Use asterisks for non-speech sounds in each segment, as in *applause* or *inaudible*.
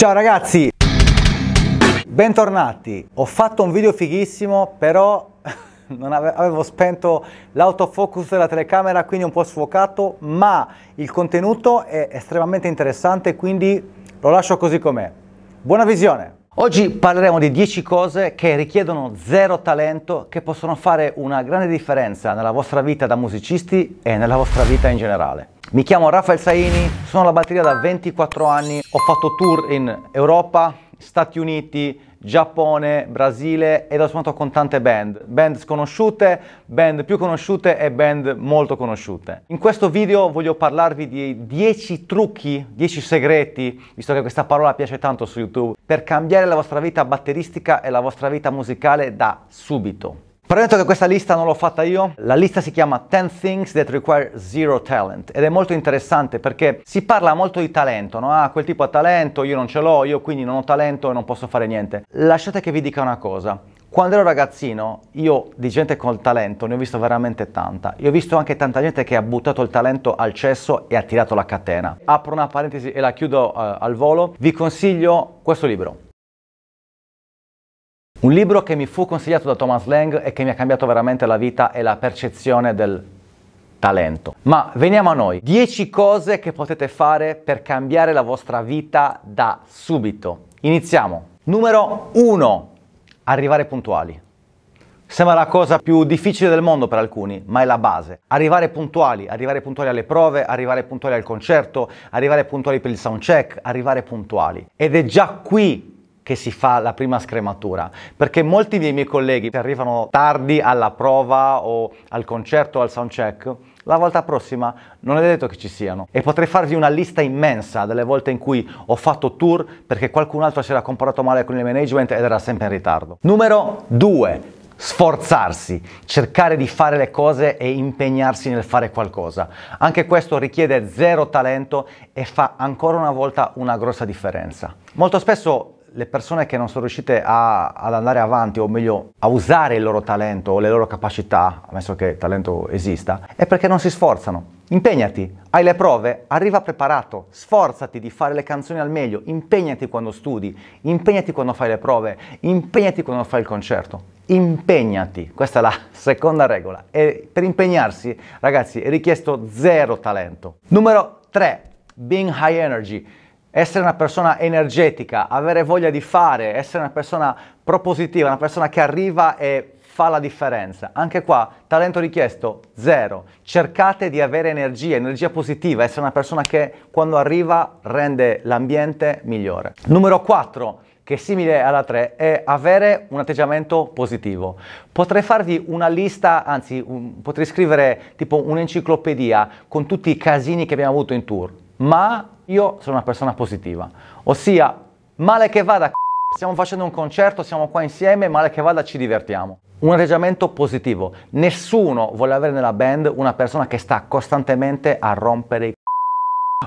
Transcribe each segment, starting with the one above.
Ciao ragazzi, bentornati. Ho fatto un video fighissimo, però *laughs* ave- avevo spento l'autofocus della telecamera, quindi un po' sfocato, ma il contenuto è estremamente interessante, quindi lo lascio così com'è. Buona visione! Oggi parleremo di 10 cose che richiedono zero talento, che possono fare una grande differenza nella vostra vita da musicisti e nella vostra vita in generale. Mi chiamo Raffaele Saini, sono alla batteria da 24 anni, ho fatto tour in Europa, Stati Uniti, Giappone, Brasile ed ho suonato con tante band, band sconosciute, band più conosciute e band molto conosciute. In questo video voglio parlarvi di 10 trucchi, 10 segreti, visto che questa parola piace tanto su YouTube, per cambiare la vostra vita batteristica e la vostra vita musicale da subito. Premetto che questa lista non l'ho fatta io, la lista si chiama 10 Things That Require Zero Talent ed è molto interessante perché si parla molto di talento, no? Ah, quel tipo ha talento, io non ce l'ho, io quindi non ho talento e non posso fare niente. Lasciate che vi dica una cosa, quando ero ragazzino, io di gente col talento ne ho visto veramente tanta. Io ho visto anche tanta gente che ha buttato il talento al cesso e ha tirato la catena. Apro una parentesi e la chiudo uh, al volo. Vi consiglio questo libro. Un libro che mi fu consigliato da Thomas Lang e che mi ha cambiato veramente la vita e la percezione del talento. Ma veniamo a noi. 10 cose che potete fare per cambiare la vostra vita da subito. Iniziamo. Numero 1. Arrivare puntuali. Sembra la cosa più difficile del mondo per alcuni, ma è la base. Arrivare puntuali, arrivare puntuali alle prove, arrivare puntuali al concerto, arrivare puntuali per il soundcheck, arrivare puntuali. Ed è già qui che si fa la prima scrematura, perché molti dei miei colleghi che arrivano tardi alla prova o al concerto o al soundcheck, la volta prossima non è detto che ci siano. E potrei farvi una lista immensa delle volte in cui ho fatto tour perché qualcun altro si era comportato male con il management ed era sempre in ritardo. Numero 2 sforzarsi, cercare di fare le cose e impegnarsi nel fare qualcosa. Anche questo richiede zero talento e fa ancora una volta una grossa differenza. Molto spesso le persone che non sono riuscite a, ad andare avanti, o meglio, a usare il loro talento o le loro capacità, ammesso che talento esista, è perché non si sforzano. Impegnati, hai le prove, arriva preparato, sforzati di fare le canzoni al meglio, impegnati quando studi, impegnati quando fai le prove, impegnati quando fai il concerto. Impegnati, questa è la *laughs* seconda regola. E per impegnarsi, ragazzi, è richiesto zero talento. Numero 3, being high energy essere una persona energetica, avere voglia di fare, essere una persona propositiva, una persona che arriva e fa la differenza. Anche qua, talento richiesto, zero. Cercate di avere energia, energia positiva, essere una persona che quando arriva rende l'ambiente migliore. Numero 4, che è simile alla 3, è avere un atteggiamento positivo. Potrei farvi una lista, anzi un, potrei scrivere tipo un'enciclopedia con tutti i casini che abbiamo avuto in tour, ma io sono una persona positiva, ossia male che vada, stiamo facendo un concerto, siamo qua insieme, male che vada ci divertiamo. Un atteggiamento positivo. Nessuno vuole avere nella band una persona che sta costantemente a rompere i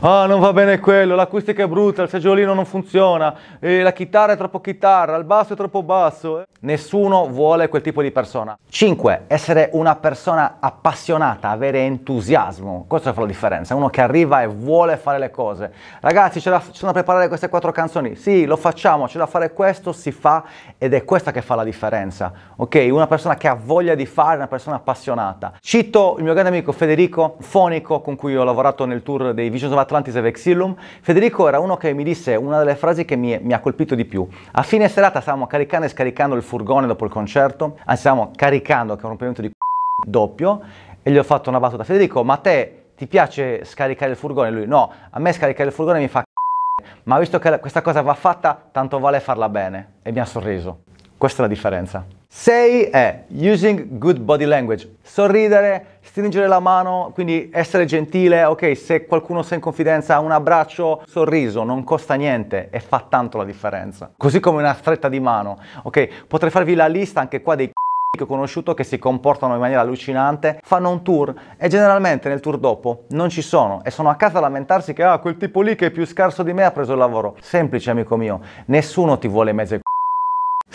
Ah, non va bene quello, l'acustica è brutta, il seggiolino non funziona, la chitarra è troppo chitarra, il basso è troppo basso. Nessuno vuole quel tipo di persona. 5. Essere una persona appassionata, avere entusiasmo. Questo fa la differenza. Uno che arriva e vuole fare le cose. Ragazzi, c'è da, c'è da preparare queste quattro canzoni. Sì, lo facciamo, c'è da fare questo, si fa ed è questa che fa la differenza. Ok? Una persona che ha voglia di fare, una persona appassionata. Cito il mio grande amico Federico, fonico, con cui ho lavorato nel tour dei Visions of Atlantis Vexillum. Federico era uno che mi disse una delle frasi che mi, mi ha colpito di più. A fine serata stavamo caricando e scaricando il furgone dopo il concerto, anzi stavamo caricando, che è un rompimento di c***o doppio, e gli ho fatto una battuta. Federico, ma a te ti piace scaricare il furgone? Lui, no, a me scaricare il furgone mi fa c***o, ma visto che questa cosa va fatta, tanto vale farla bene. E mi ha sorriso. Questa è la differenza. 6 è using good body language, sorridere, stringere la mano, quindi essere gentile, ok, se qualcuno sta in confidenza, un abbraccio, sorriso, non costa niente e fa tanto la differenza. Così come una stretta di mano, ok, potrei farvi la lista anche qua dei che ho conosciuto che si comportano in maniera allucinante, fanno un tour e generalmente nel tour dopo non ci sono e sono a casa a lamentarsi che ah, quel tipo lì che è più scarso di me ha preso il lavoro. Semplice amico mio, nessuno ti vuole mezzo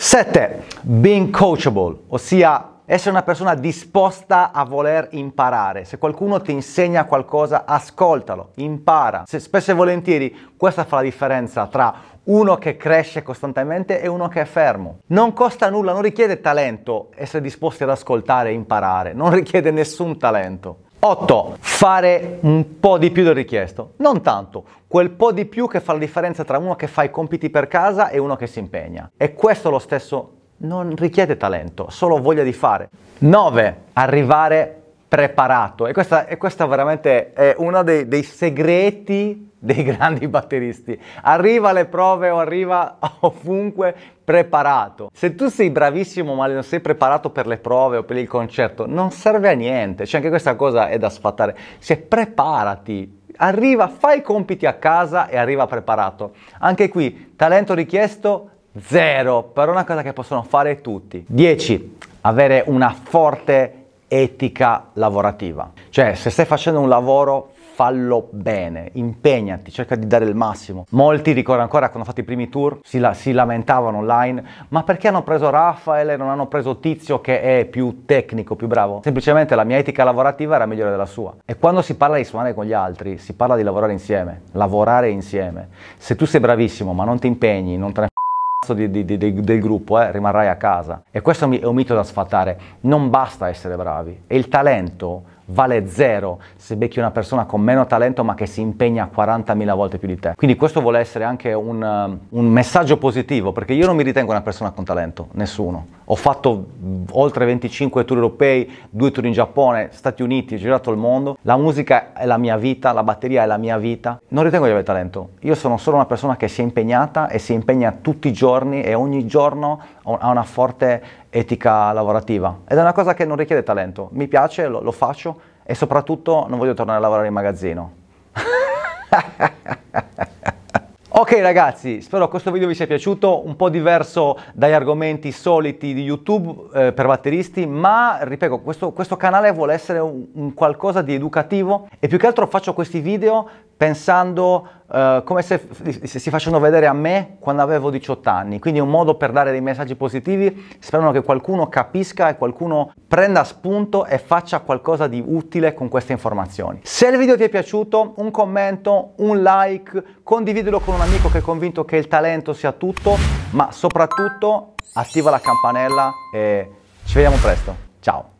7. Being coachable, ossia essere una persona disposta a voler imparare. Se qualcuno ti insegna qualcosa, ascoltalo, impara. Se spesso e volentieri questa fa la differenza tra uno che cresce costantemente e uno che è fermo. Non costa nulla, non richiede talento essere disposti ad ascoltare e imparare, non richiede nessun talento. 8. Fare un po' di più del richiesto. Non tanto, quel po' di più che fa la differenza tra uno che fa i compiti per casa e uno che si impegna. E questo lo stesso non richiede talento, solo voglia di fare. 9. Arrivare preparato. E questa, e questa veramente è uno dei, dei segreti dei *laughs* grandi batteristi. Arriva alle prove o arriva *laughs* ovunque preparato. Se tu sei bravissimo ma non sei preparato per le prove o per il concerto, non serve a niente. Cioè anche questa cosa è da sfatare. Se preparati, arriva, fai i compiti a casa e arriva preparato. Anche qui, talento richiesto zero, però è una cosa che possono fare tutti. 10. Avere una forte etica lavorativa. Cioè, se stai facendo un lavoro, fallo bene, impegnati, cerca di dare il massimo. Molti ricordo ancora quando ho fatto i primi tour, si, la, si lamentavano online, ma perché hanno preso Raffaele e non hanno preso Tizio che è più tecnico, più bravo? Semplicemente la mia etica lavorativa era migliore della sua. E quando si parla di suonare con gli altri, si parla di lavorare insieme, lavorare insieme. Se tu sei bravissimo ma non ti impegni, non te ne di, di, di, del gruppo, eh, rimarrai a casa. E questo è un mito da sfatare. Non basta essere bravi. E il talento vale zero se becchi una persona con meno talento ma che si impegna 40.000 volte più di te. Quindi questo vuole essere anche un, uh, un, messaggio positivo perché io non mi ritengo una persona con talento, nessuno. Ho fatto oltre 25 tour europei, due tour in Giappone, Stati Uniti, ho girato il mondo. La musica è la mia vita, la batteria è la mia vita. Non ritengo di avere talento. Io sono solo una persona che si è impegnata e si impegna tutti i giorni e ogni giorno ha una forte etica lavorativa ed è una cosa che non richiede talento. Mi piace, lo, lo faccio e soprattutto non voglio tornare a lavorare in magazzino. *laughs* Ok ragazzi, spero questo video vi sia piaciuto, un po' diverso dagli argomenti soliti di YouTube eh, per batteristi, ma ripeto, questo, questo canale vuole essere un, un, qualcosa di educativo e più che altro faccio questi video pensando uh, come se, se, si facevano vedere a me quando avevo 18 anni, quindi è un modo per dare dei messaggi positivi, sperano che qualcuno capisca e qualcuno prenda spunto e faccia qualcosa di utile con queste informazioni. Se il video ti è piaciuto, un commento, un like, condividilo con un amico che è convinto che il talento sia tutto, ma soprattutto attiva la campanella e ci vediamo presto. Ciao!